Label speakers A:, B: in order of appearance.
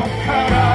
A: cut on.